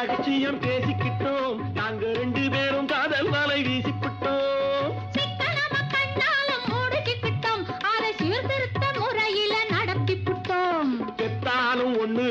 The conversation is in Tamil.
அடிச்சியம் பேசிக்கிட்டோம். நாங்க ரெண்டு பேரும் காதல் வலை வீசிக்கிட்டோம் அரசியல் திருத்த முறையில நடத்திக்கிட்டோம் பெத்தாலும் ஒன்னு